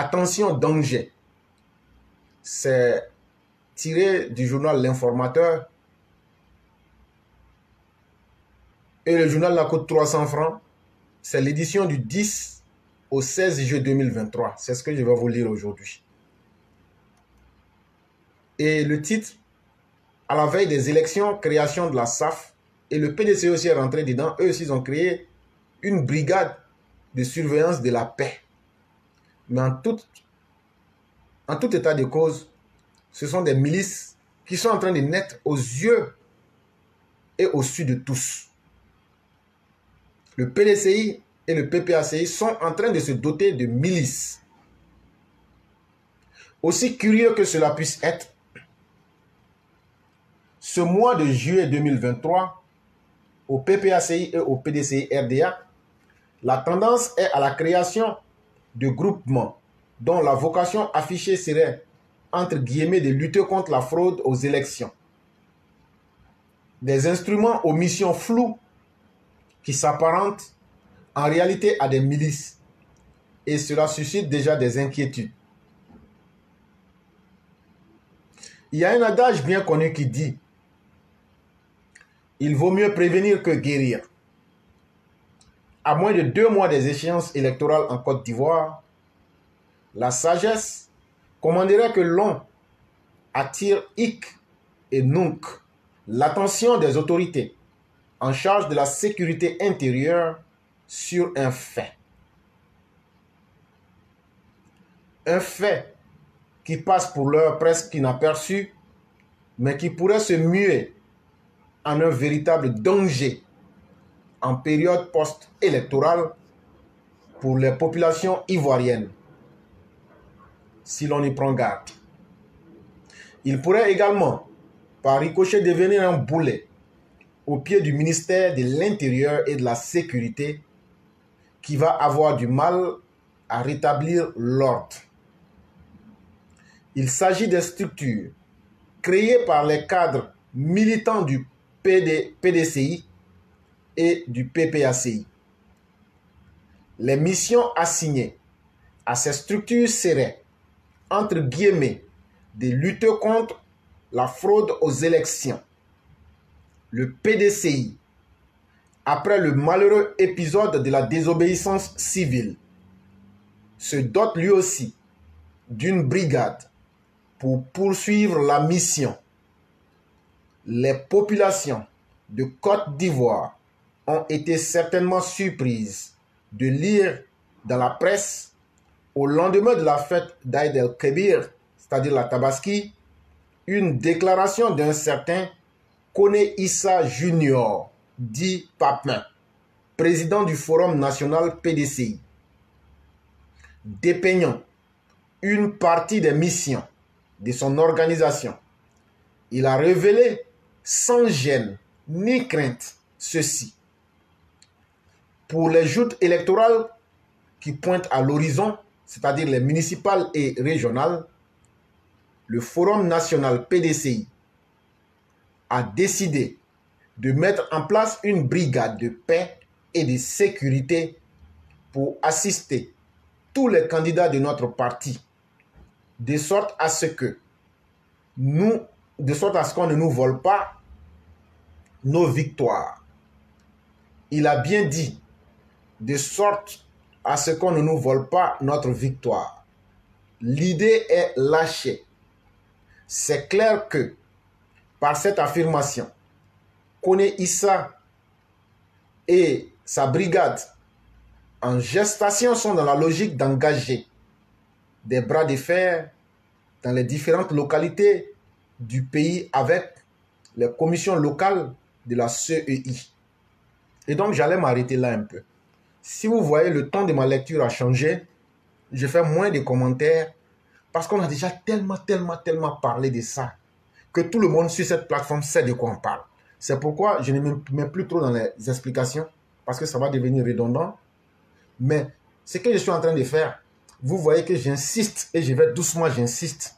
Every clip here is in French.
Attention, danger. C'est tiré du journal L'Informateur. Et le journal la coûte 300 francs. C'est l'édition du 10 au 16 juillet 2023. C'est ce que je vais vous lire aujourd'hui. Et le titre, à la veille des élections, création de la SAF, et le PDC aussi est rentré dedans, eux aussi ils ont créé une brigade de surveillance de la paix. Mais en tout, état de cause, ce sont des milices qui sont en train de naître aux yeux et au su de tous. Le PDCI et le PPACI sont en train de se doter de milices. Aussi curieux que cela puisse être, ce mois de juillet 2023, au PPACI et au PDCI RDA, la tendance est à la création de groupements dont la vocation affichée serait, entre guillemets, de lutter contre la fraude aux élections. Des instruments aux missions floues qui s'apparentent en réalité à des milices. Et cela suscite déjà des inquiétudes. Il y a un adage bien connu qui dit il vaut mieux prévenir que guérir. À moins de deux mois des échéances électorales en Côte d'Ivoire, la sagesse commanderait que l'on attire hic et nunc l'attention des autorités en charge de la sécurité intérieure sur un fait. Un fait qui passe pour l'heure presque inaperçu, mais qui pourrait se muer en un véritable danger en période post-électorale pour les populations ivoiriennes, si l'on y prend garde. Il pourrait également, par ricochet, devenir un boulet au pied du ministère de l'Intérieur et de la Sécurité qui va avoir du mal à rétablir l'ordre. Il s'agit des structures créées par les cadres militants du PDCI et du PPACI. Les missions assignées à ces structures seraient, entre guillemets, de lutter contre la fraude aux élections. Le PDCI, après le malheureux épisode de la désobéissance civile, se dote lui aussi d'une brigade pour poursuivre la mission les populations de Côte d'Ivoire ont été certainement surprises de lire dans la presse au lendemain de la fête d'Aïd el-Kébir, c'est-à-dire la Tabaski, une déclaration d'un certain Kone Issa Junior, dit Papin, président du Forum national PDCI, dépeignant une partie des missions de son organisation. Il a révélé sans gêne ni crainte ceci. Pour les joutes électorales qui pointent à l'horizon, c'est-à-dire les municipales et régionales, le Forum national PDCI a décidé de mettre en place une brigade de paix et de sécurité pour assister tous les candidats de notre parti, de sorte à ce que nous, de sorte à ce qu'on ne nous vole pas nos victoires. Il a bien dit, de sorte à ce qu'on ne nous vole pas notre victoire. L'idée est lâchée. C'est clair que, par cette affirmation, Kone Issa et sa brigade en gestation sont dans la logique d'engager des bras de fer dans les différentes localités du pays avec les commissions locales de la CEI. Et donc, j'allais m'arrêter là un peu. Si vous voyez, le temps de ma lecture a changé. Je fais moins de commentaires parce qu'on a déjà tellement, tellement, tellement parlé de ça que tout le monde sur cette plateforme sait de quoi on parle. C'est pourquoi je ne me mets plus trop dans les explications parce que ça va devenir redondant. Mais ce que je suis en train de faire, vous voyez que j'insiste et je vais doucement, j'insiste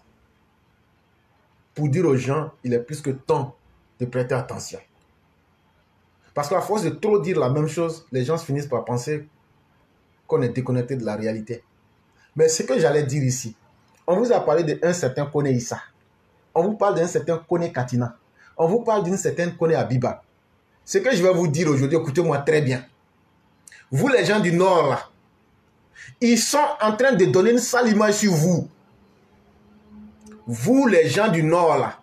pour dire aux gens, il est plus que temps de prêter attention. Parce qu'à force de trop dire la même chose, les gens finissent par penser qu'on est déconnecté de la réalité. Mais ce que j'allais dire ici, on vous a parlé d'un certain Kone Issa. On vous parle d'un certain Kone Katina. On vous parle d'une certaine Kone Abiba. Ce que je vais vous dire aujourd'hui, écoutez-moi très bien. Vous, les gens du Nord, là, ils sont en train de donner une sale image sur vous. Vous, les gens du Nord, là,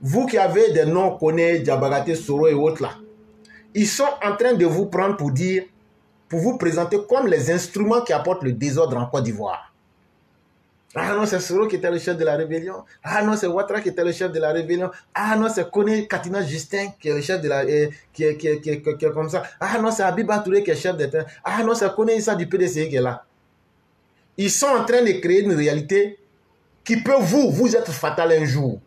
vous qui avez des noms Kone, Diabarate, Soro et autres, là, ils sont en train de vous prendre pour dire, pour vous présenter comme les instruments qui apportent le désordre en Côte d'Ivoire. Ah non, c'est Soro qui était le chef de la rébellion. Ah non, c'est Ouattara qui était le chef de la rébellion. Ah non, c'est Kone Katina Justin qui est le chef de la... Euh, qui, est, qui, qui, qui, comme ça. Ah non, c'est Abiba Touré qui est chef d'État. Ah non, c'est Kone Issa du PDC qui est là. Ils sont en train de créer une réalité qui peut vous, vous être fatal un jour.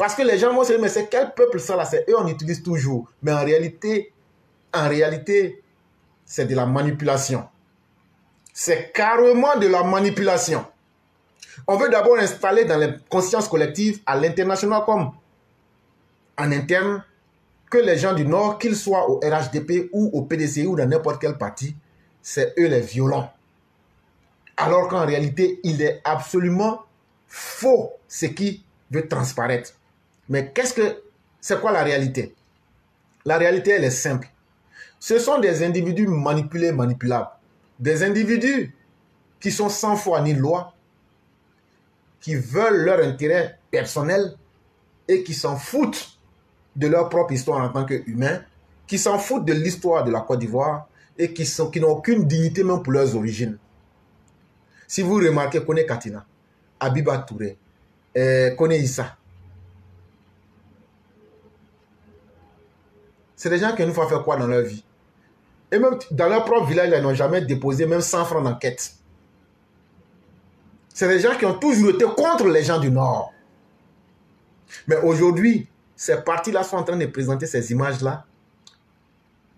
Parce que les gens vont se dire, mais c'est quel peuple ça là? C'est eux, on utilise toujours. Mais en réalité, en réalité, c'est de la manipulation. C'est carrément de la manipulation. On veut d'abord installer dans les consciences collectives, à l'international comme en interne, que les gens du Nord, qu'ils soient au RHDP ou au PDCI ou dans n'importe quel parti, c'est eux les violents. Alors qu'en réalité, il est absolument faux ce qui veut transparaître. Mais qu'est-ce que c'est quoi la réalité? La réalité, elle est simple. Ce sont des individus manipulés, manipulables. Des individus qui sont sans foi ni loi, qui veulent leur intérêt personnel et qui s'en foutent de leur propre histoire en tant qu'humains, qui s'en foutent de l'histoire de la Côte d'Ivoire et qui, sont, qui n'ont aucune dignité même pour leurs origines. Si vous remarquez Kone Katina, Abiba Touré, Kone Issa, c'est des gens qui nous font faire quoi dans leur vie? Et même dans leur propre village, ils n'ont jamais déposé même 100 francs d'enquête. C'est des gens qui ont toujours été contre les gens du Nord. Mais aujourd'hui, ces partis-là sont en train de présenter ces images-là.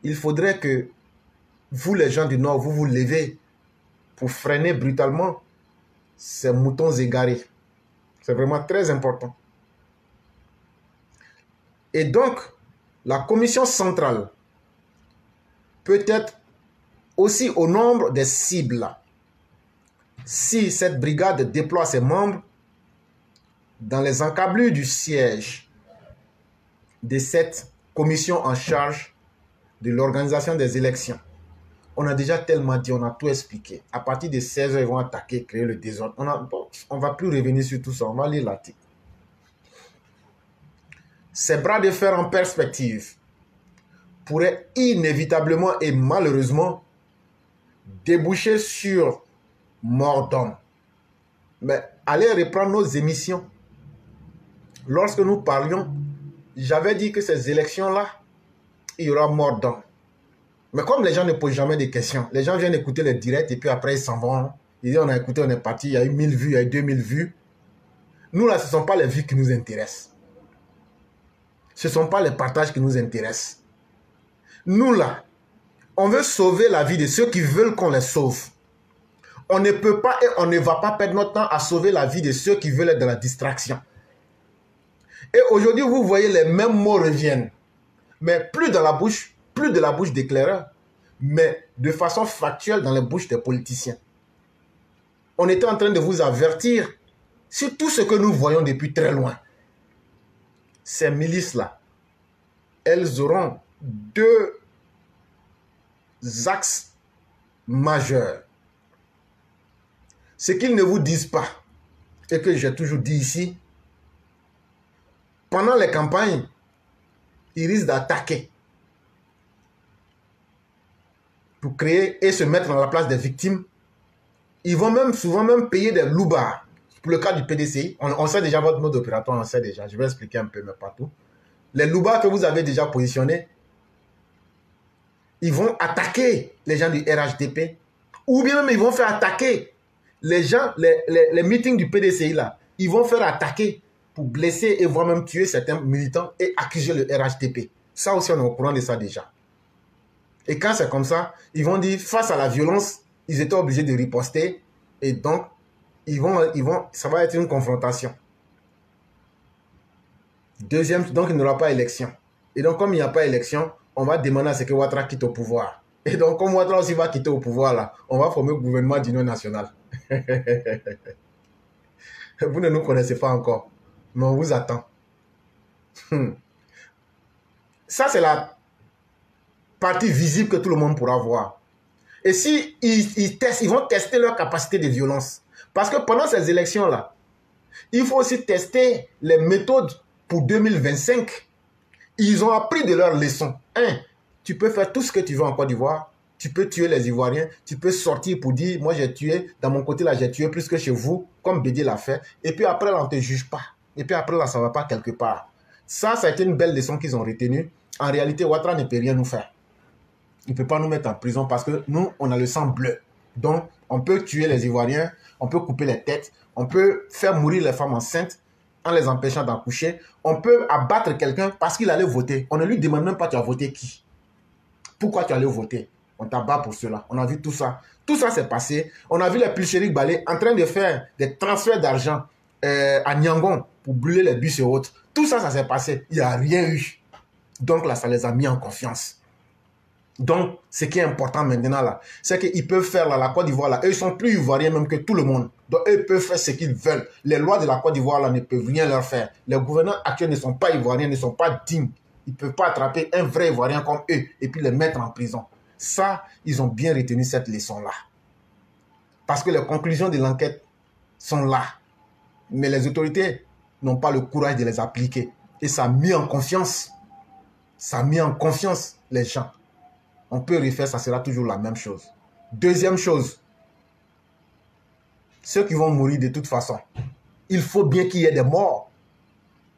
Il faudrait que vous, les gens du Nord, vous vous levez pour freiner brutalement ces moutons égarés. C'est vraiment très important. Et donc, la commission centrale peut être aussi au nombre des cibles si cette brigade déploie ses membres dans les encablures du siège de cette commission en charge de l'organisation des élections. On a déjà tellement dit, on a tout expliqué. À partir de 16 h ils vont attaquer, créer le désordre. On ne va plus revenir sur tout ça, on va lire l'article. Ces bras de fer en perspective pourraient inévitablement et malheureusement déboucher sur mort d'homme. Mais allez reprendre nos émissions. Lorsque nous parlions, j'avais dit que ces élections-là, il y aura mort d'homme. Mais comme les gens ne posent jamais de questions, les gens viennent écouter les directs et puis après ils s'en vont. Ils disent on a écouté, on est parti, il y a eu 1000 vues, il y a eu 2000 vues. Nous là, ce ne sont pas les vues qui nous intéressent. Ce ne sont pas les partages qui nous intéressent. Nous là, on veut sauver la vie de ceux qui veulent qu'on les sauve. On ne peut pas et on ne va pas perdre notre temps à sauver la vie de ceux qui veulent être dans la distraction. Et aujourd'hui, vous voyez, les mêmes mots reviennent. Mais plus dans la bouche, plus de la bouche d'éclaireurs, mais de façon factuelle dans les bouches des politiciens. On était en train de vous avertir sur tout ce que nous voyons depuis très loin. Ces milices-là, elles auront deux axes majeurs. Ce qu'ils ne vous disent pas, et que j'ai toujours dit ici, pendant les campagnes, ils risquent d'attaquer pour créer et se mettre dans la place des victimes. Ils vont même souvent même payer des loubards. Pour le cas du PDCI, on, sait déjà votre mode opératoire, on sait déjà. Je vais expliquer un peu, mais pas tout. Les loubards que vous avez déjà positionnés, ils vont attaquer les gens du RHDP. Ou bien même ils vont faire attaquer les gens, les, meetings du PDCI là, ils vont faire attaquer pour blesser et voire même tuer certains militants et accuser le RHTP. Ça aussi, on est au courant de ça déjà. Et quand c'est comme ça, ils vont dire, face à la violence, ils étaient obligés de riposter. Et donc, ils vont, ils vont, ça va être une confrontation. Deuxième, donc il n'y aura pas élection. Et donc, comme il n'y a pas élection, on va demander à ce que Ouattara quitte au pouvoir. Et donc, comme Ouattara aussi va quitter au pouvoir, là, on va former le gouvernement d'union nationale. vous ne nous connaissez pas encore, mais on vous attend. Hmm. Ça, c'est la partie visible que tout le monde pourra voir. Et si ils, testent, ils vont tester leur capacité de violence. Parce que pendant ces élections-là, il faut aussi tester les méthodes pour 2025. Ils ont appris de leurs leçons. Un, tu peux faire tout ce que tu veux en Côte d'Ivoire. Tu peux tuer les Ivoiriens. Tu peux sortir pour dire, moi j'ai tué, dans mon côté là, j'ai tué plus que chez vous, comme Bédier l'a fait. Et puis après là, on ne te juge pas. Et puis après là, ça ne va pas quelque part. Ça, ça a été une belle leçon qu'ils ont retenue. En réalité, Ouattara ne peut rien nous faire. Il ne peut pas nous mettre en prison parce que nous, on a le sang bleu. Donc, on peut tuer les Ivoiriens, on peut couper les têtes, on peut faire mourir les femmes enceintes en les empêchant d'accoucher. On peut abattre quelqu'un parce qu'il allait voter. On ne lui demande même pas tu as voté qui? Pourquoi tu allais voter? On t'abat pour cela. On a vu tout ça. Tout ça s'est passé. On a vu les Pulchéric Balé en train de faire des transferts d'argent euh, à Nyangon pour brûler les bus et autres. Tout ça, ça s'est passé. Il n'y a rien eu. Donc là, ça les a mis en confiance. Donc, ce qui est important maintenant là, c'est qu'ils peuvent faire la Côte d'Ivoire là, eux sont plus ivoiriens même que tout le monde. Donc, eux peuvent faire ce qu'ils veulent. Les lois de la Côte d'Ivoire là ne peuvent rien leur faire. Les gouvernants actuels ne sont pas ivoiriens, ne sont pas dignes. Ils ne peuvent pas attraper un vrai ivoirien comme eux et puis les mettre en prison. Ça, ils ont bien retenu cette leçon là. Parce que les conclusions de l'enquête sont là. Mais les autorités n'ont pas le courage de les appliquer. Et ça a mis en confiance. Ça a mis en confiance les gens on peut refaire, ça sera toujours la même chose. Deuxième chose, ceux qui vont mourir de toute façon, il faut bien qu'il y ait des morts.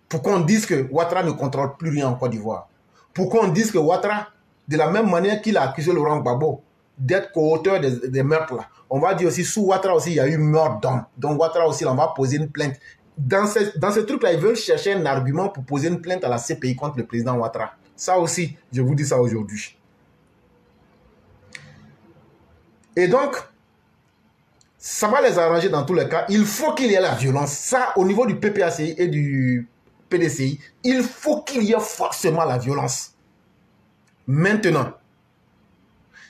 Pourquoi on dise que Ouattara ne contrôle plus rien en Côte d'Ivoire Pourquoi on dise que Ouattara, de la même manière qu'il a accusé Laurent Gbagbo d'être co-auteur des, meurtres là, on va dire aussi, sous Ouattara aussi, il y a eu meurtre d'hommes. Donc Ouattara aussi, on va poser une plainte. Dans ce, dans ce truc-là, ils veulent chercher un argument pour poser une plainte à la CPI contre le président Ouattara. Ça aussi, je vous dis ça aujourd'hui. Et donc, ça va les arranger dans tous les cas. Il faut qu'il y ait la violence. Ça, au niveau du PPACI et du PDCI, il faut qu'il y ait forcément la violence. Maintenant,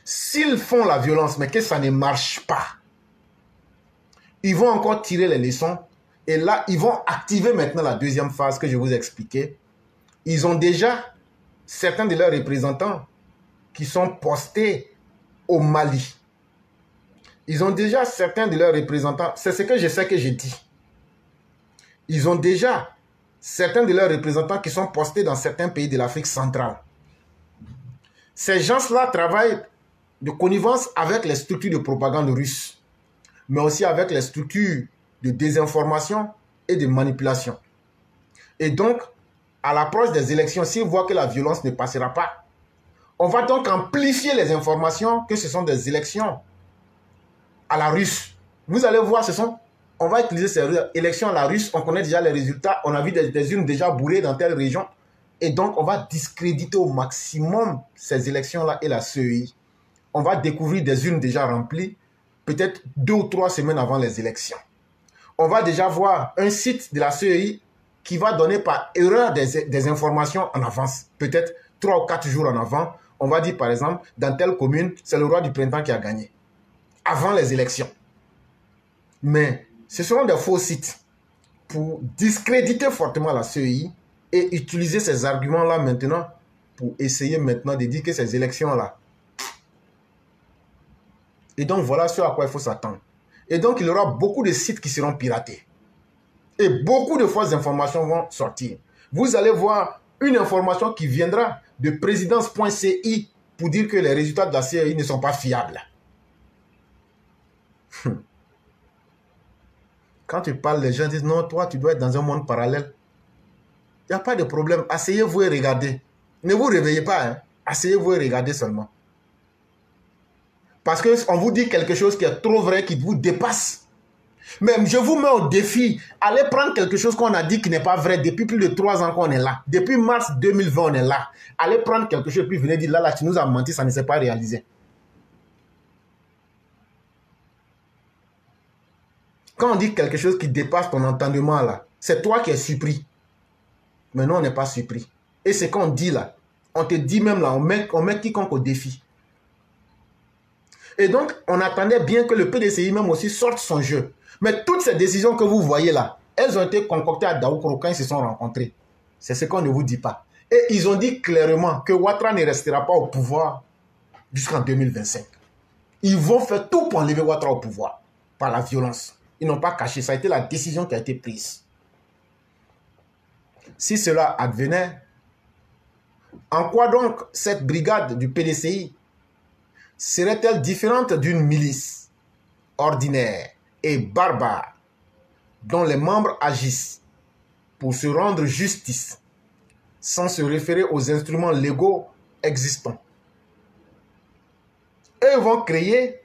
s'ils font la violence, mais que ça ne marche pas, ils vont encore tirer les leçons. Et là, ils vont activer maintenant la deuxième phase que je vous ai expliquée. Ils ont déjà certains de leurs représentants qui sont postés au Mali ils ont déjà certains de leurs représentants, c'est ce que je sais que j'ai dit. Ils ont déjà certains de leurs représentants qui sont postés dans certains pays de l'Afrique centrale. Ces gens-là travaillent de connivence avec les structures de propagande russes, mais aussi avec les structures de désinformation et de manipulation. Et donc, à l'approche des élections, s'ils voient que la violence ne passera pas, on va donc amplifier les informations que ce sont des élections à la russe. Vous allez voir, ce sont, on va utiliser ces élections à la russe, on connaît déjà les résultats, on a vu des, unes déjà bourrées dans telle région. Et donc, on va discréditer au maximum ces élections-là et la CEI. On va découvrir des unes déjà remplies, peut-être deux ou trois semaines avant les élections. On va déjà voir un site de la CEI qui va donner par erreur des, des informations en avance, peut-être trois ou quatre jours en avant. On va dire par exemple, dans telle commune, c'est le roi du printemps qui a gagné avant les élections. Mais ce seront des faux sites pour discréditer fortement la CEI et utiliser ces arguments-là maintenant pour essayer maintenant de dire que ces élections-là. Et donc voilà ce à quoi il faut s'attendre. Et donc il y aura beaucoup de sites qui seront piratés. Et beaucoup de fausses informations vont sortir. Vous allez voir une information qui viendra de présidence.ci pour dire que les résultats de la CEI ne sont pas fiables. Quand tu parles, les gens disent non, toi, tu dois être dans un monde parallèle. Il n'y a pas de problème. Asseyez-vous et regardez. Ne vous réveillez pas. Hein. Asseyez-vous et regardez seulement. Parce qu'on vous dit quelque chose qui est trop vrai, qui vous dépasse. Même je vous mets au défi, allez prendre quelque chose qu'on a dit qui n'est pas vrai depuis plus de trois ans qu'on est là. Depuis mars 2020, on est là. Allez prendre quelque chose, puis venez dire là, là, tu nous as menti, ça ne s'est pas réalisé. Quand on dit quelque chose qui dépasse ton entendement là, c'est toi qui es surpris. Mais nous, on n'est pas surpris. Et ce qu'on dit là, on te dit même là, on met, on met quiconque au défi. Et donc, on attendait bien que le PDCI même aussi sorte son jeu. Mais toutes ces décisions que vous voyez là, elles ont été concoctées à Daoukro quand ils se sont rencontrés. C'est ce qu'on ne vous dit pas. Et ils ont dit clairement que Ouattara ne restera pas au pouvoir jusqu'en 2025. Ils vont faire tout pour enlever Ouattara au pouvoir par la violence. Ils n'ont pas caché. Ça a été la décision qui a été prise. Si cela advenait, en quoi donc cette brigade du PDCI serait-elle différente d'une milice ordinaire et barbare dont les membres agissent pour se rendre justice sans se référer aux instruments légaux existants? Eux vont créer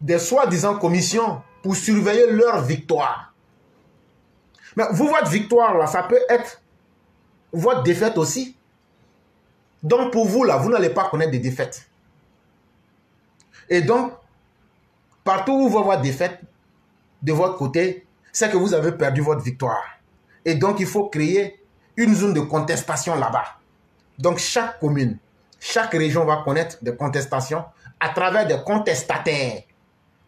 des soi-disant commissions pour surveiller leur victoire. Mais vous, votre victoire, là, ça peut être votre défaite aussi. Donc pour vous, là, vous n'allez pas connaître des défaites. Et donc, partout où vous voyez défaite, de votre côté, c'est que vous avez perdu votre victoire. Et donc, il faut créer une zone de contestation là-bas. Donc, chaque commune, chaque région va connaître des contestations à travers des contestataires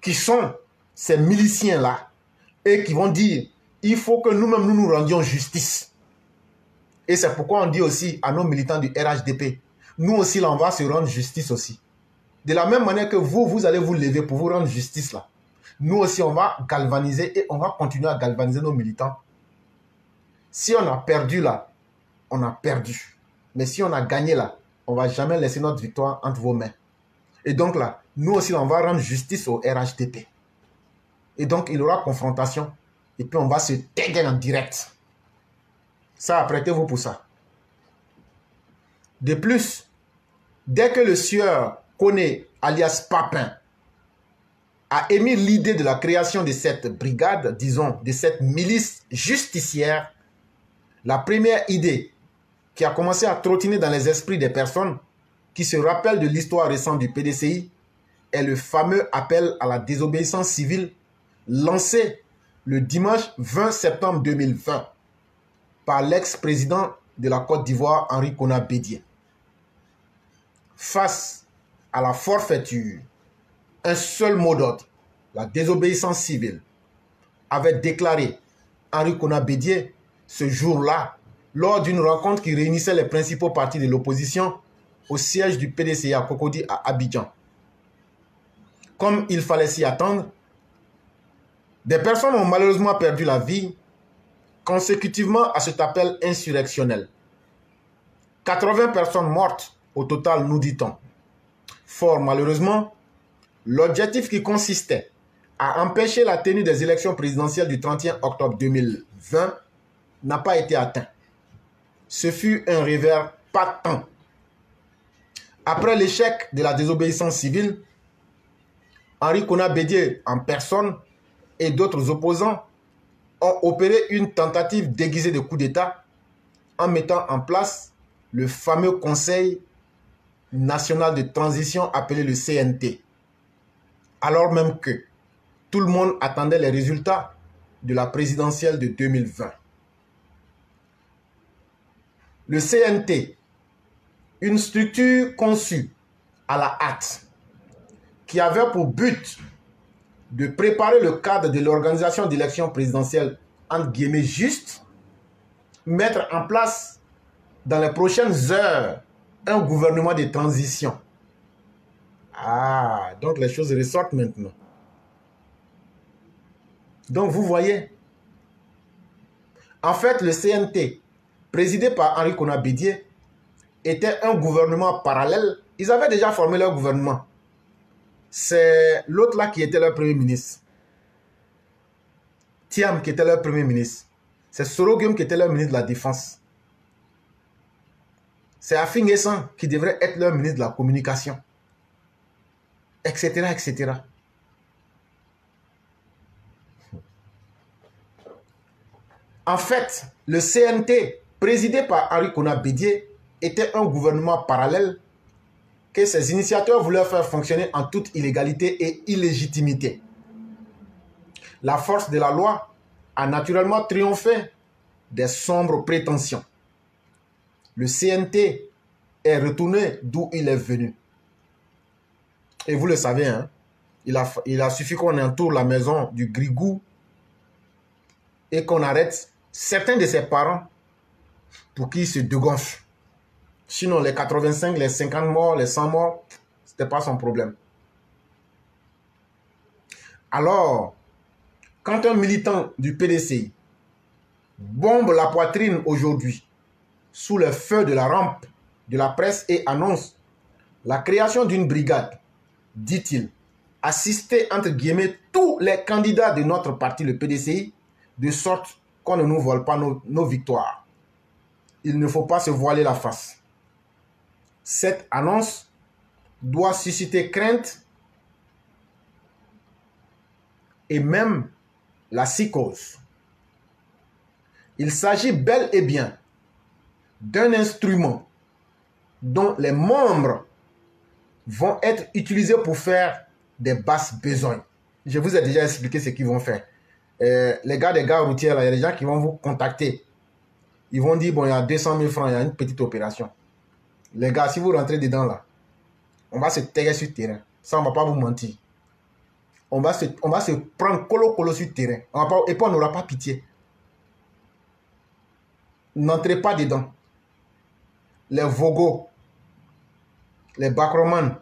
qui sont ces miliciens-là et qui vont dire, il faut que nous-mêmes nous nous rendions justice. Et c'est pourquoi on dit aussi à nos militants du RHDP, nous aussi, là, on va se rendre justice aussi. De la même manière que vous, vous allez vous lever pour vous rendre justice là. Nous aussi, on va galvaniser et on va continuer à galvaniser nos militants. Si on a perdu là, on a perdu. Mais si on a gagné là, on va jamais laisser notre victoire entre vos mains. Et donc là, nous aussi, on va rendre justice au RHDP. Et donc, il y aura confrontation. Et puis, on va se taguer en direct. Ça, apprêtez-vous pour ça. De plus, dès que le sieur Kone, alias Papin, a émis l'idée de la création de cette brigade, disons, de cette milice justicière, la première idée qui a commencé à trottiner dans les esprits des personnes qui se rappellent de l'histoire récente du PDCI est le fameux appel à la désobéissance civile lancé le dimanche 20 septembre 2020 par l'ex-président de la Côte d'Ivoire, Henri Kona Bédier. Face à la forfaiture, un seul mot d'ordre, la désobéissance civile, avait déclaré Henri Kona Bédier ce jour-là lors d'une rencontre qui réunissait les principaux partis de l'opposition au siège du PDC à Cocody à Abidjan. Comme il fallait s'y attendre, des personnes ont malheureusement perdu la vie consécutivement à cet appel insurrectionnel. 80 personnes mortes au total, nous dit-on. Fort malheureusement, l'objectif qui consistait à empêcher la tenue des élections présidentielles du 31 octobre 2020 n'a pas été atteint. Ce fut un revers patent. Après l'échec de la désobéissance civile, Henri Bédier en personne et d'autres opposants ont opéré une tentative déguisée de coup d'État en mettant en place le fameux Conseil national de transition appelé le CNT. Alors même que tout le monde attendait les résultats de la présidentielle de 2020. Le CNT, une structure conçue à la hâte, qui avait pour but de préparer le cadre de l'organisation d'élections présidentielles, entre guillemets, juste, mettre en place dans les prochaines heures un gouvernement de transition. Ah, donc les choses ressortent maintenant. Donc vous voyez, en fait, le CNT, présidé par Henri Bédier, était un gouvernement parallèle. Ils avaient déjà formé leur gouvernement c'est l'autre là qui était leur premier ministre. Tiam qui était leur premier ministre. C'est Sorogum qui était leur ministre de la Défense. C'est Afin qui devrait être leur ministre de la Communication. Etc. etc. En fait, le CNT, présidé par Henri Kona Bédier, était un gouvernement parallèle que ces initiateurs voulaient faire fonctionner en toute illégalité et illégitimité. La force de la loi a naturellement triomphé des sombres prétentions. Le CNT est retourné d'où il est venu. Et vous le savez, hein, il, a, il a suffi qu'on entoure la maison du Grigou et qu'on arrête certains de ses parents pour qu'ils se dégonflent. Sinon, les 85, les 50 morts, les 100 morts, ce n'était pas son problème. Alors, quand un militant du PDCI bombe la poitrine aujourd'hui sous le feu de la rampe de la presse et annonce la création d'une brigade, dit-il, assister entre guillemets tous les candidats de notre parti, le PDCI, de sorte qu'on ne nous vole pas nos, nos victoires. Il ne faut pas se voiler la face. Cette annonce doit susciter crainte et même la psychose. Il s'agit bel et bien d'un instrument dont les membres vont être utilisés pour faire des basses besognes. Je vous ai déjà expliqué ce qu'ils vont faire. Euh, les gars des gars routiers, il y a des gens qui vont vous contacter. Ils vont dire, bon, il y a 200 000 francs, il y a une petite opération. Les gars, si vous rentrez dedans là, on va se taire sur le terrain. Ça, on va pas vous mentir. On va se, on prendre colo-colo sur le terrain. Pas, et puis on n'aura pas pitié. N'entrez pas dedans. Les vogos, les backromans,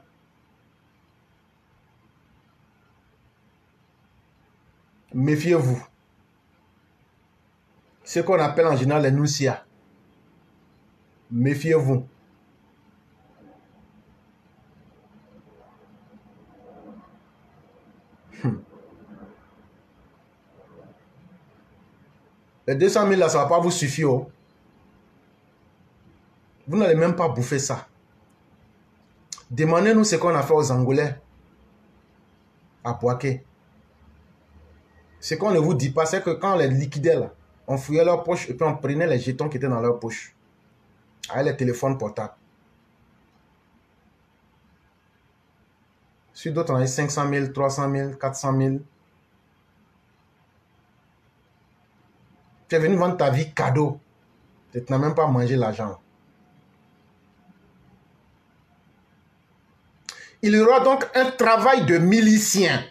méfiez-vous. Ce qu'on appelle en général les nousia. Méfiez-vous. Les 200 000 là, ça ne va pas vous suffire. Oh. Vous n'allez même pas bouffer ça. Demandez-nous ce qu'on a fait aux Angolais à Boaké. Ce qu'on ne vous dit pas, c'est que quand on les liquidait, là, on fouillait leurs poches et puis on prenait les jetons qui étaient dans leurs poches. Avec les téléphones portables. Sur d'autres, on a eu 500 000, 300 000, 400 000. Tu es venu vendre ta vie cadeau. Tu n'as même pas mangé l'argent. Il y aura donc un travail de milicien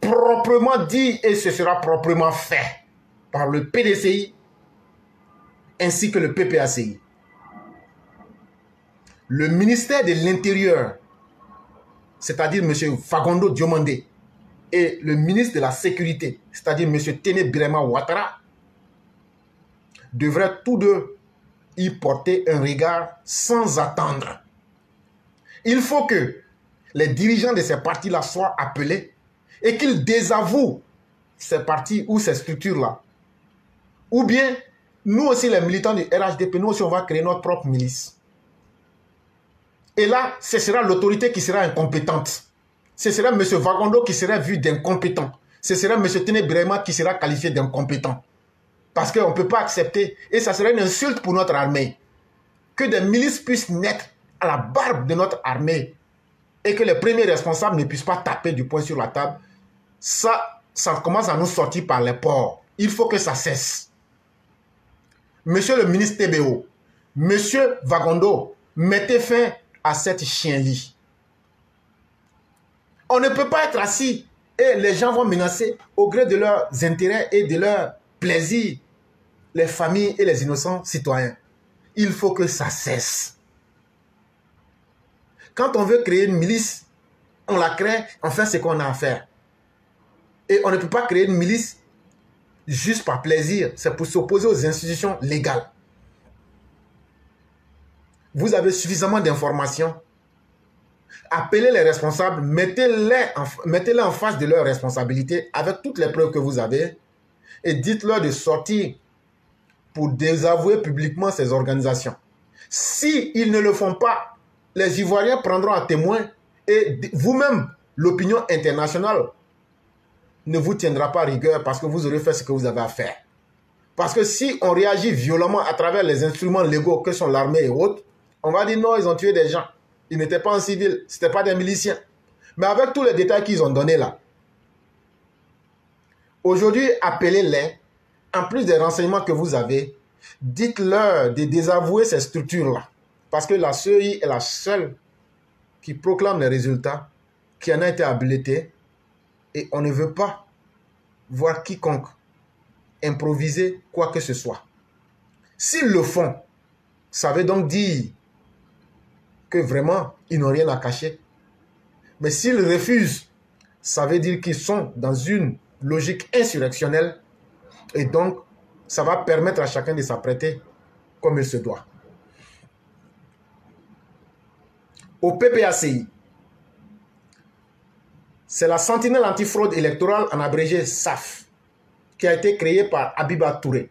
proprement dit et ce sera proprement fait par le PDCI ainsi que le PPACI. Le ministère de l'Intérieur, c'est-à-dire M. Fagondo Diomandé, et le ministre de la Sécurité, c'est-à-dire M. Tene Birema Ouattara, devraient tous deux y porter un regard sans attendre. Il faut que les dirigeants de ces partis-là soient appelés et qu'ils désavouent ces partis ou ces structures-là. Ou bien, nous aussi, les militants du RHDP, nous aussi, on va créer notre propre milice. Et là, ce sera l'autorité qui sera incompétente. Ce sera M. Vagondo qui sera vu d'incompétent. Ce sera M. Téné qui sera qualifié d'incompétent. Parce qu'on ne peut pas accepter, et ça serait une insulte pour notre armée, que des milices puissent naître à la barbe de notre armée et que les premiers responsables ne puissent pas taper du poing sur la table ça, ça commence à nous sortir par les ports. Il faut que ça cesse. Monsieur le ministre TBO, Monsieur Vagondo, mettez fin à cette chien-lit. On ne peut pas être assis et les gens vont menacer au gré de leurs intérêts et de leurs plaisirs les familles et les innocents citoyens. Il faut que ça cesse. Quand on veut créer une milice, on la crée, on fait ce qu'on a à faire. Et on ne peut pas créer une milice juste par plaisir. C'est pour s'opposer aux institutions légales. Vous avez suffisamment d'informations. Appelez les responsables, mettez-les en, en face de leurs responsabilités avec toutes les preuves que vous avez et dites-leur de sortir pour désavouer publiquement ces organisations. Si ils ne le font pas, les Ivoiriens prendront à témoin et vous-même, l'opinion internationale, ne vous tiendra pas rigueur parce que vous aurez fait ce que vous avez à faire. Parce que si on réagit violemment à travers les instruments légaux que sont l'armée et autres, on va dire non, ils ont tué des gens. Ils n'étaient pas en civil, ce pas des miliciens. Mais avec tous les détails qu'ils ont donnés là, aujourd'hui, appelez-les, en plus des renseignements que vous avez, dites-leur de désavouer ces structures-là. Parce que la CEI est la seule qui proclame les résultats qui en a été habilité et on ne veut pas voir quiconque improviser quoi que ce soit. S'ils le font, ça veut donc dire que vraiment, ils n'ont rien à cacher. Mais s'ils refusent, ça veut dire qu'ils sont dans une logique insurrectionnelle et donc ça va permettre à chacun de s'apprêter comme il se doit. Au PPACI, c'est la sentinelle antifraude électorale en abrégé SAF qui a été créée par Abiba Touré,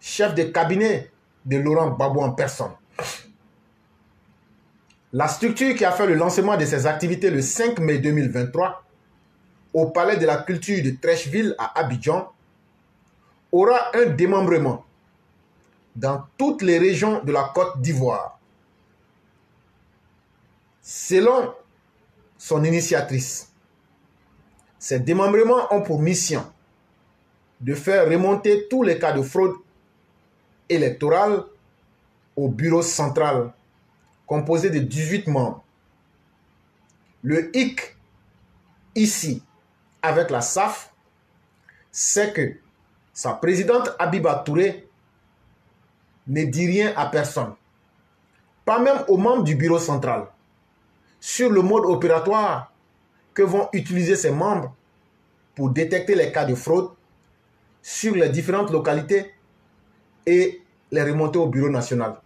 chef de cabinet de Laurent Babou en personne. La structure qui a fait le lancement de ses activités le 5 mai 2023 au Palais de la Culture de Trècheville à Abidjan aura un démembrement dans toutes les régions de la Côte d'Ivoire. Selon son initiatrice, ces démembrements ont pour mission de faire remonter tous les cas de fraude électorale au bureau central composé de 18 membres. Le hic ici avec la SAF, c'est que sa présidente Abiba Touré ne dit rien à personne, pas même aux membres du bureau central, sur le mode opératoire que vont utiliser ses membres pour détecter les cas de fraude sur les différentes localités et les remonter au bureau national.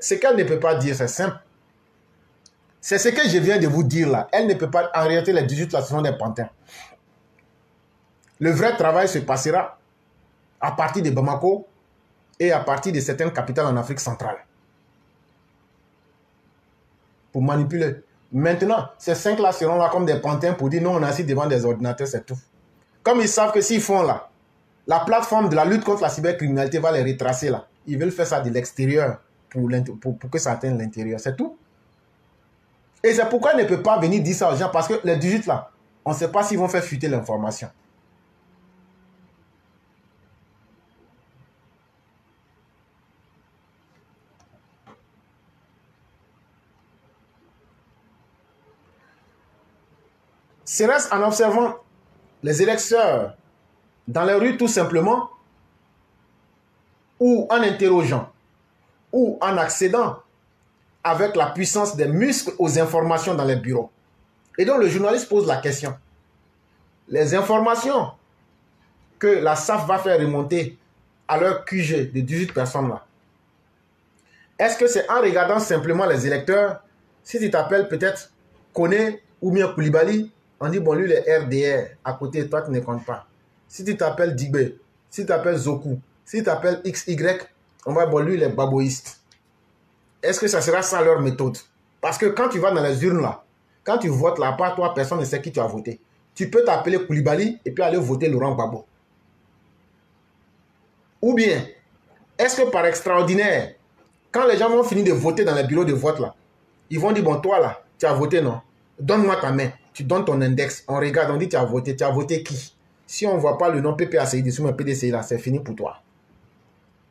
Ce qu'elle ne peut pas dire, c'est simple. C'est ce que je viens de vous dire là. Elle ne peut pas arrêter les 18 la saison des pantins. Le vrai travail se passera à partir de Bamako et à partir de certaines capitales en Afrique centrale. Pour manipuler. Maintenant, ces cinq-là seront là comme des pantins pour dire non, on est assis devant des ordinateurs, c'est tout. Comme ils savent que s'ils font là, la plateforme de la lutte contre la cybercriminalité va les retracer là. Ils veulent faire ça de l'extérieur pour, que ça atteigne l'intérieur. C'est tout. Et c'est pourquoi ils ne peuvent pas venir dire ça aux gens parce que les 18 là, on ne sait pas s'ils vont faire fuiter l'information. Serait-ce en observant les électeurs dans les rues tout simplement, ou en interrogeant, ou en accédant avec la puissance des muscles aux informations dans les bureaux? Et donc le journaliste pose la question. Les informations que la SAF va faire remonter à leur QG de 18 personnes là, est-ce que c'est en regardant simplement les électeurs, si tu t'appelles peut-être Kone ou bien Koulibaly, on dit, bon, lui, les RDR, à côté, toi, tu ne comptes pas. Si tu t'appelles Digbe, si tu t'appelles Zoku, si tu t'appelles XY, on va, bon, lui, les baboïstes. Est-ce que ça sera ça leur méthode? Parce que quand tu vas dans les urnes là, quand tu votes là, pas toi, personne ne sait qui tu as voté. Tu peux t'appeler Koulibaly et puis aller voter Laurent Gbagbo. Ou bien, est-ce que par extraordinaire, quand les gens vont finir de voter dans les bureaux de vote là, ils vont dire, bon, toi là, tu as voté, non? Donne-moi ta main tu donnes ton index, on regarde, on dit tu as voté, tu as voté qui? Si on ne voit pas le nom PPACI dessous un PDCI là, c'est fini pour toi.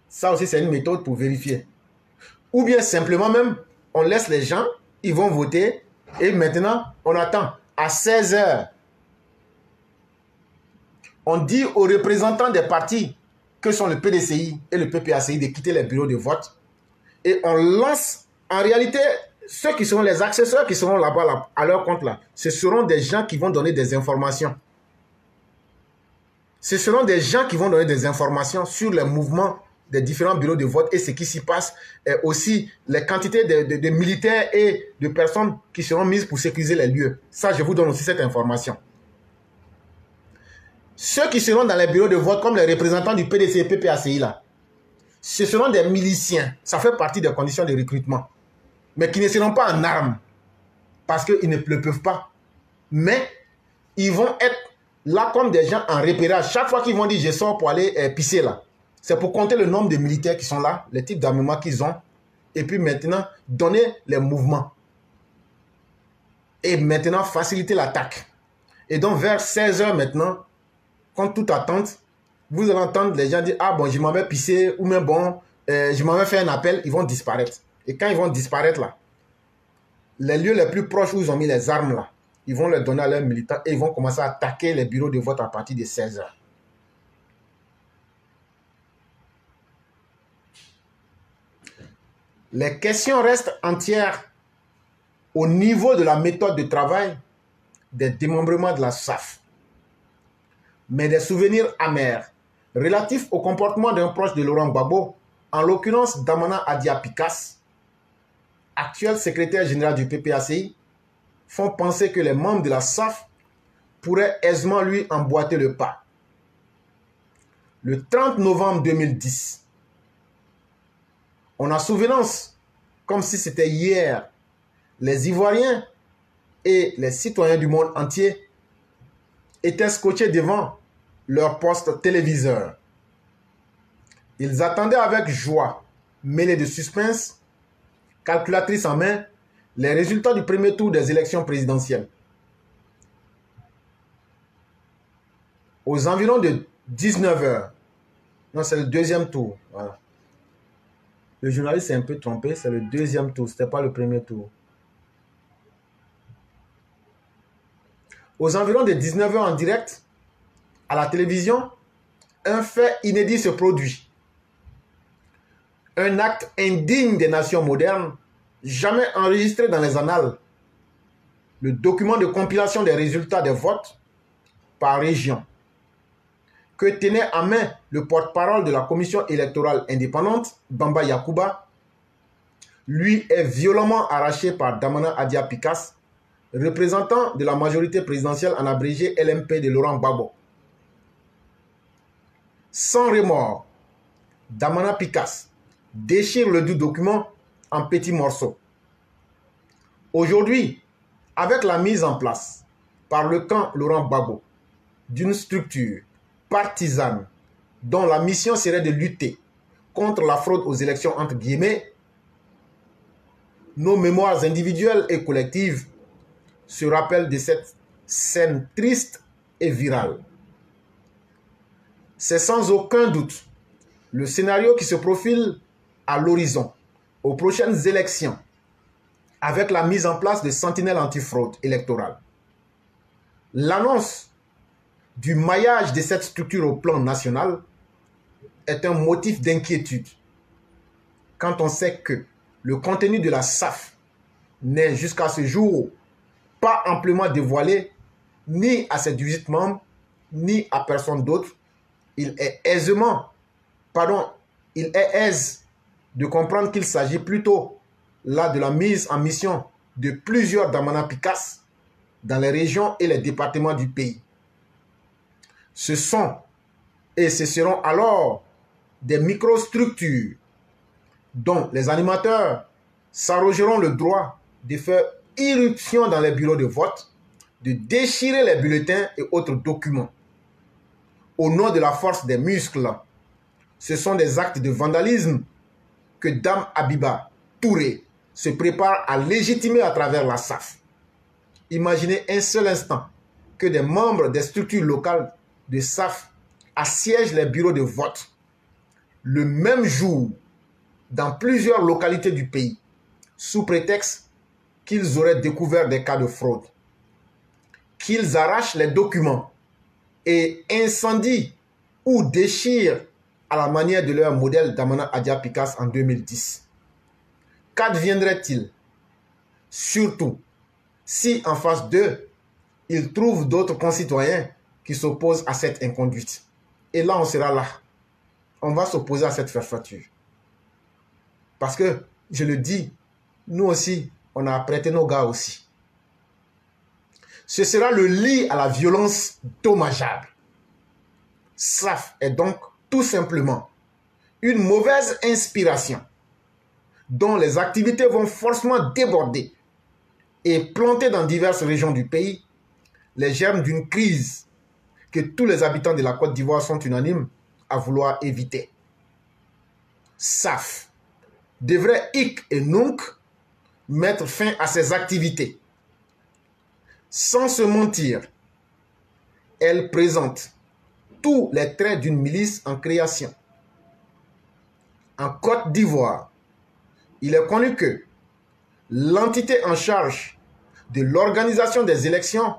Ça aussi, c'est une méthode pour vérifier. Ou bien simplement même, on laisse les gens, ils vont voter, et maintenant, on attend. À 16 heures, on dit aux représentants des partis que sont le PDCI et le PPACI de quitter les bureaux de vote. Et on lance, en réalité, ceux qui seront les accessoires qui seront là-bas à leur compte ce seront des gens qui vont donner des informations. Ce seront des gens qui vont donner des informations sur les mouvements des différents bureaux de vote et ce qui s'y passe, et aussi les quantités de, militaires et de personnes qui seront mises pour sécuriser les lieux. Ça, je vous donne aussi cette information. Ceux qui seront dans les bureaux de vote, comme les représentants du PDC et PPACI là, ce seront des miliciens. Ça fait partie des conditions de recrutement mais qui ne seront pas en armes parce qu'ils ne le peuvent pas. Mais ils vont être là comme des gens en repérage. Chaque fois qu'ils vont dire je sors pour aller euh, pisser là, c'est pour compter le nombre de militaires qui sont là, les types d'armement qu'ils ont, et puis maintenant donner les mouvements. Et maintenant faciliter l'attaque. Et donc vers 16h maintenant, quand tout attente, vous allez entendre les gens dire Ah bon, je m'en vais pisser, ou même bon, euh, je m'en vais faire un appel, ils vont disparaître. Et quand ils vont disparaître là, les lieux les plus proches où ils ont mis les armes là, ils vont les donner à leurs militants et ils vont commencer à attaquer les bureaux de vote à partir de 16 heures. Les questions restent entières au niveau de la méthode de travail des démembrements de la SAF. Mais des souvenirs amers relatifs au comportement d'un proche de Laurent Gbagbo, en l'occurrence Damana Adia Pikas, actuel secrétaire général du PPACI, font penser que les membres de la SAF pourraient aisément lui emboîter le pas. Le 30 novembre 2010, on a souvenance, comme si c'était hier, les Ivoiriens et les citoyens du monde entier étaient scotchés devant leur poste téléviseur. Ils attendaient avec joie, mêlés de suspense, calculatrice en main, les résultats du premier tour des élections présidentielles. Aux environs de 19 heures, non, c'est le deuxième tour. Le journaliste s'est un peu trompé, c'est le deuxième tour, ce n'était pas le premier tour. Aux environs de 19h en direct, à la télévision, un fait inédit se produit. Un acte indigne des nations modernes, jamais enregistré dans les annales. Le document de compilation des résultats des votes par région que tenait en main le porte-parole de la commission électorale indépendante, Bamba Yakuba, lui est violemment arraché par Damana Adia Pikas, représentant de la majorité présidentielle en abrégé LMP de Laurent Gbagbo. Sans remords, Damana Pikas déchire le document en petits morceaux. Aujourd'hui, avec la mise en place par le camp Laurent Gbagbo d'une structure partisane dont la mission serait de lutter contre la fraude aux élections entre guillemets, nos mémoires individuelles et collectives se rappellent de cette scène triste et virale. C'est sans aucun doute le scénario qui se profile à l'horizon aux prochaines élections avec la mise en place de sentinelles antifraude électorale. L'annonce du maillage de cette structure au plan national est un motif d'inquiétude quand on sait que le contenu de la SAF n'est jusqu'à ce jour pas amplement dévoilé ni à ses 18 membres, ni à personne d'autre. Il est aisément, pardon, il est aise de comprendre qu'il s'agit plutôt là de la mise en mission de plusieurs Damana Pikas dans les régions et les départements du pays. Ce sont et ce seront alors des microstructures dont les animateurs s'arrogeront le droit de faire irruption dans les bureaux de vote, de déchirer les bulletins et autres documents. Au nom de la force des muscles, ce sont des actes de vandalisme que Dame Abiba Touré se prépare à légitimer à travers la SAF. Imaginez un seul instant que des membres des structures locales de SAF assiègent les bureaux de vote le même jour dans plusieurs localités du pays sous prétexte qu'ils auraient découvert des cas de fraude, qu'ils arrachent les documents et incendient ou déchirent à la manière de leur modèle d'Amana Adia Pikas en 2010. Qu'adviendrait-il Surtout si en face d'eux, ils trouvent d'autres concitoyens qui s'opposent à cette inconduite. Et là, on sera là. On va s'opposer à cette fermeture. Parce que, je le dis, nous aussi, on a apprêté nos gars aussi. Ce sera le lit à la violence dommageable. SAF est donc simplement une mauvaise inspiration dont les activités vont forcément déborder et planter dans diverses régions du pays les germes d'une crise que tous les habitants de la Côte d'Ivoire sont unanimes à vouloir éviter. SAF devrait hic et nunc mettre fin à ces activités. Sans se mentir, elle présente tous les traits d'une milice en création. En Côte d'Ivoire, il est connu que l'entité en charge de l'organisation des élections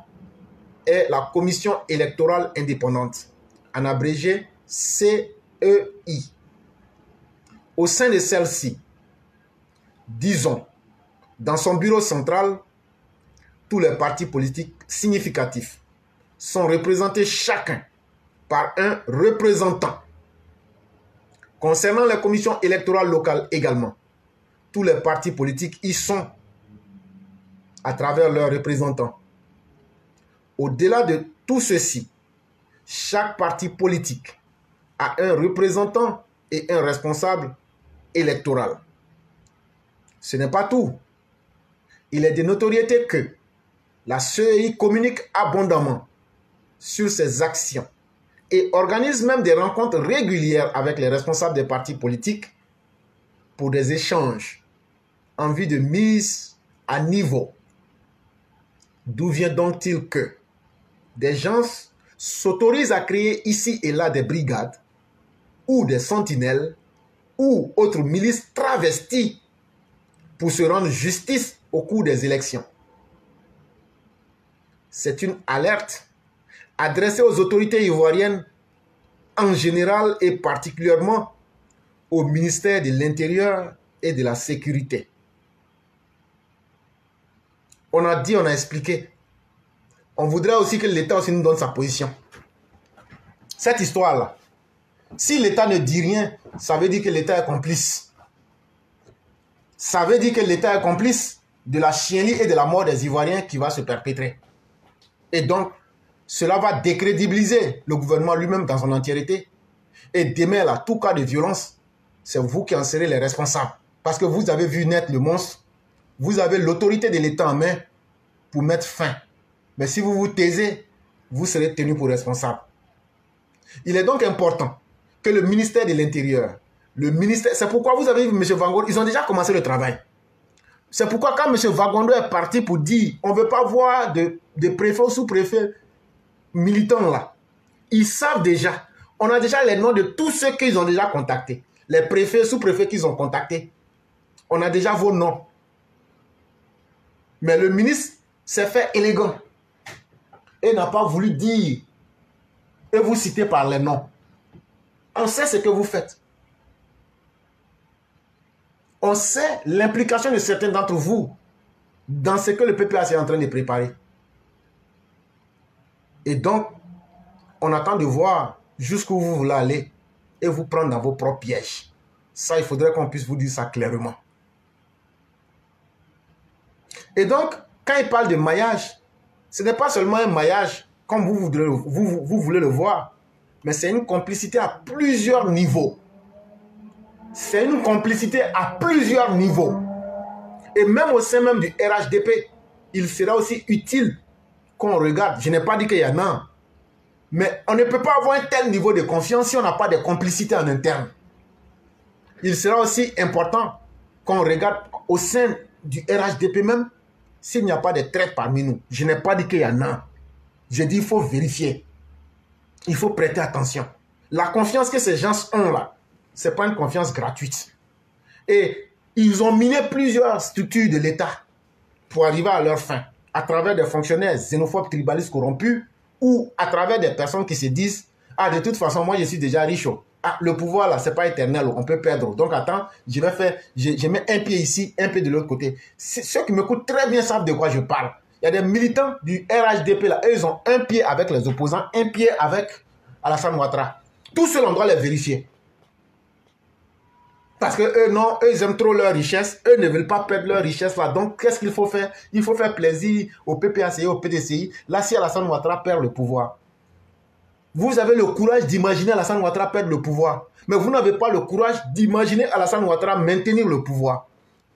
est la Commission électorale indépendante, en abrégé CEI. Au sein de celle-ci, disons, dans son bureau central, tous les partis politiques significatifs sont représentés chacun par un représentant. Concernant les commissions électorales locales également, tous les partis politiques y sont à travers leurs représentants. Au-delà de tout ceci, chaque parti politique a un représentant et un responsable électoral. Ce n'est pas tout. Il est de notoriété que la CEI communique abondamment sur ses actions et organise même des rencontres régulières avec les responsables des partis politiques pour des échanges en vue de mise à niveau. D'où vient donc-il que des gens s'autorisent à créer ici et là des brigades ou des sentinelles ou autres milices travesties pour se rendre justice au cours des élections? C'est une alerte adressée aux autorités ivoiriennes en général et particulièrement au ministère de l'Intérieur et de la Sécurité. On a dit, on a expliqué. On voudrait aussi que l'État aussi nous donne sa position. Cette histoire-là, si l'État ne dit rien, ça veut dire que l'État est complice. Ça veut dire que l'État est complice de la chienlit et de la mort des Ivoiriens qui va se perpétrer. Et donc, cela va décrédibiliser le gouvernement lui-même dans son entièreté. Et demain, là, tout cas de violence, c'est vous qui en serez les responsables. Parce que vous avez vu naître le monstre. Vous avez l'autorité de l'État en main pour mettre fin. Mais si vous vous taisez, vous serez tenu pour responsable. Il est donc important que le ministère de l'Intérieur, le ministère, c'est pourquoi vous avez vu M. Van ils ont déjà commencé le travail. C'est pourquoi quand M. Vagondo est parti pour dire on ne veut pas voir de, de préfet ou sous-préfet militants là, ils savent déjà. On a déjà les noms de tous ceux qu'ils ont déjà contactés. Les préfets, sous-préfets qu'ils ont contactés. On a déjà vos noms. Mais le ministre s'est fait élégant. Et n'a pas voulu dire et vous citer par les noms. On sait ce que vous faites. On sait l'implication de certains d'entre vous dans ce que le PPA est en train de préparer. Et donc, on attend de voir jusqu'où vous voulez aller et vous prendre dans vos propres pièges. Ça, il faudrait qu'on puisse vous dire ça clairement. Et donc, quand il parle de maillage, ce n'est pas seulement un maillage comme vous, vous voulez le voir, mais c'est une complicité à plusieurs niveaux. C'est une complicité à plusieurs niveaux. Et même au sein même du RHDP, il sera aussi utile qu'on regarde. Je n'ai pas dit qu'il y en a. Mais on ne peut pas avoir un tel niveau de confiance si on n'a pas de complicité en interne. Il sera aussi important qu'on regarde au sein du RHDP même s'il n'y a pas de traite parmi nous. Je n'ai pas dit qu'il y en a. Je dis qu'il faut vérifier. Il faut prêter attention. La confiance que ces gens ont là, ce n'est pas une confiance gratuite. Et ils ont miné plusieurs structures de l'État pour arriver à leur fin à travers des fonctionnaires xénophobes, tribalistes corrompus, ou à travers des personnes qui se disent Ah, de toute façon, moi je suis déjà riche. Ah, le pouvoir là, c'est pas éternel, on peut perdre. Donc attends, je vais faire, je, mets un pied ici, un pied de l'autre côté. Ceux qui m'écoutent très bien savent de quoi je parle. Il y a des militants du RHDP là, eux, ils ont un pied avec les opposants, un pied avec Alassane Ouattara. Tout cela, on doit les vérifier. Parce que eux, non, eux, aiment trop leur richesse. Eux ne veulent pas perdre leur richesse là. Donc, qu'est-ce qu'il faut faire? Il faut faire plaisir au PPACI, au PDCI. Là, si Alassane Ouattara perd le pouvoir, vous avez le courage d'imaginer Alassane Ouattara perdre le pouvoir. Mais vous n'avez pas le courage d'imaginer Alassane Ouattara maintenir le pouvoir.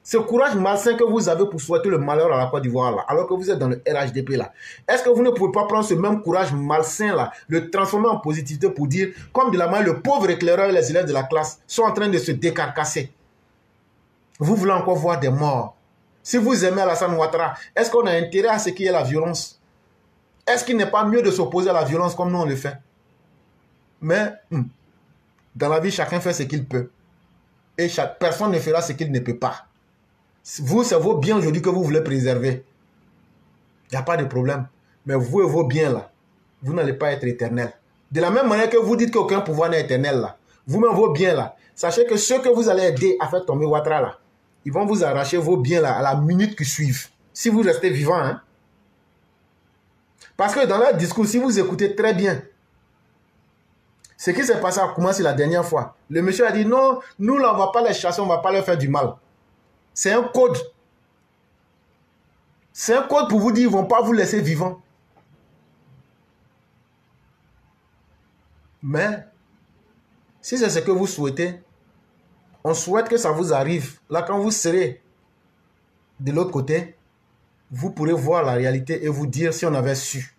Ce courage malsain que vous avez pour souhaiter le malheur à la Côte d'Ivoire, là, alors que vous êtes dans le RHDP, là, est-ce que vous ne pouvez pas prendre ce même courage malsain, là, le transformer en positivité pour dire, comme de la main, le pauvre éclaireur et les élèves de la classe sont en train de se décarcasser? Vous voulez encore voir des morts Si vous aimez Alassane Ouattara, est-ce qu'on a intérêt à ce qu'il y ait la violence? Est-ce qu'il n'est pas mieux de s'opposer à la violence comme nous on le fait? Mais, hmm, dans la vie, chacun fait ce qu'il peut. Et personne ne fera ce qu'il ne peut pas. Vous, c'est vos biens aujourd'hui que vous voulez préserver. Il n'y a pas de problème. Mais vous et vos biens là, vous n'allez pas être éternel. De la même manière que vous dites qu'aucun pouvoir n'est éternel là, vous-même vos biens là, sachez que ceux que vous allez aider à faire tomber Ouattara là, ils vont vous arracher vos biens là à la minute qui suivent. Si vous restez vivant, hein. Parce que dans leur discours, si vous écoutez très bien, ce qui s'est passé à commencer la dernière fois, le monsieur a dit non, nous là, on ne va pas les chasser, on ne va pas leur faire du mal. C'est un code. C'est un code pour vous dire qu'ils ne vont pas vous laisser vivant. Mais, si c'est ce que vous souhaitez, on souhaite que ça vous arrive. Là, quand vous serez de l'autre côté, vous pourrez voir la réalité et vous dire si on avait su.